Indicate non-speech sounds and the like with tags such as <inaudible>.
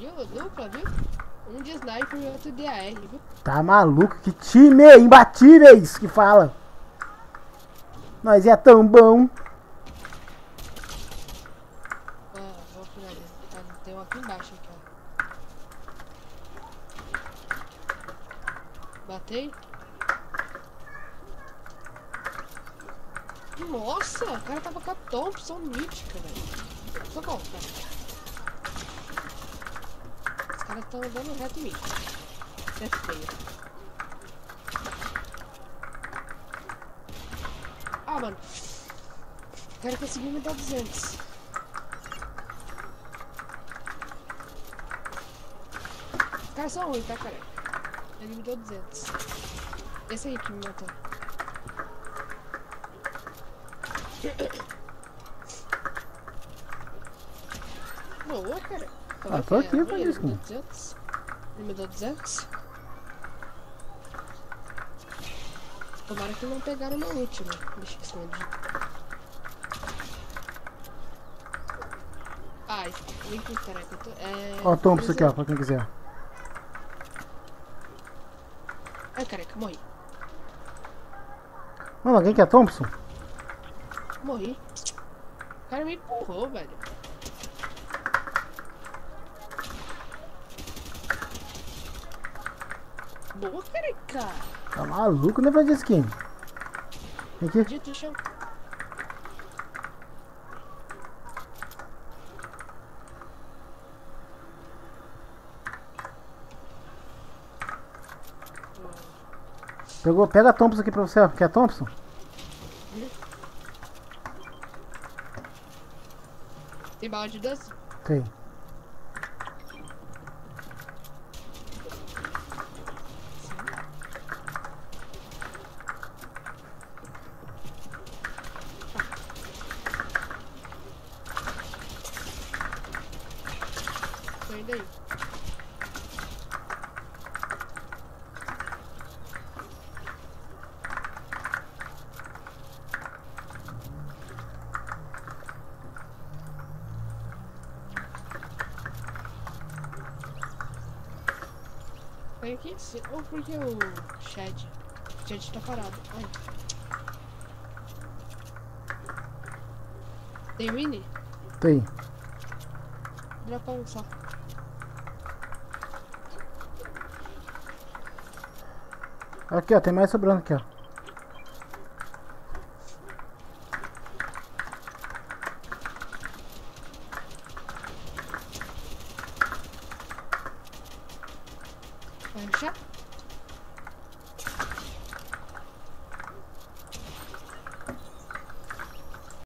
Viu? Dupla, viu? Um de sniper e outro de AR, viu? Tá maluco? Que time imbatíveis que fala. Nós é tão bom. Ah, vou finalizar. Tá, tem um aqui embaixo aqui, ó. Batei. Nossa, o cara tava com a Thompson mítica, velho. Socorro, cara. Os caras tão dando reto em mim. É feio. Ah, mano. O cara conseguiu me dar 200. Os caras são ruins, tá, cara? Ele me deu 200. Esse aí que me matou. <coughs> Boa, cara. Ah, tô aqui, foi me isso, deu mano. 200. Ele me deu 200. Tomara que não pegaram na última. Deixa eu esconder. Ai, com careca. Eu tô, é... Ó, o Thompson aqui, ó, pra quem quiser. Ai, careca, morri. Mano, alguém quer Thompson? Morri. O cara me empurrou, velho. Tá maluco, né, skin? Vem aqui. Dito chão. Pegou, pega a Thompson aqui pra você, ó. Quer Thompson? Tem bala de doce? Tem. Tô indo aí. Vem aqui, se... ou porque o Chad. O Chad tá parado. Ai. Tem mini? Tem. Dropa um só. Aqui, ó. Tem mais sobrando aqui, ó. Achar?